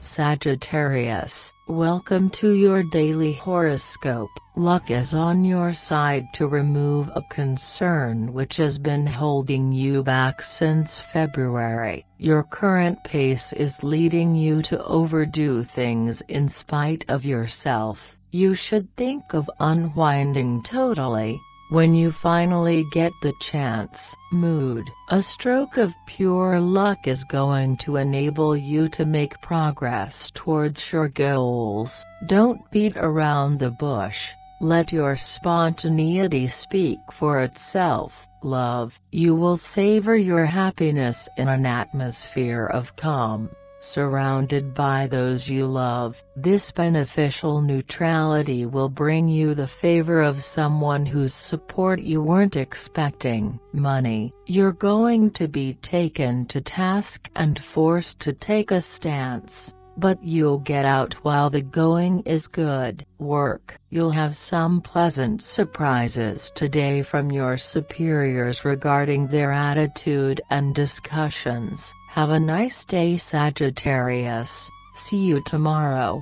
Sagittarius, welcome to your daily horoscope. Luck is on your side to remove a concern which has been holding you back since February. Your current pace is leading you to overdo things in spite of yourself. You should think of unwinding totally, when you finally get the chance. Mood A stroke of pure luck is going to enable you to make progress towards your goals. Don't beat around the bush, let your spontaneity speak for itself. Love You will savor your happiness in an atmosphere of calm surrounded by those you love. This beneficial neutrality will bring you the favor of someone whose support you weren't expecting. Money You're going to be taken to task and forced to take a stance. But you'll get out while the going is good. Work You'll have some pleasant surprises today from your superiors regarding their attitude and discussions. Have a nice day Sagittarius, see you tomorrow.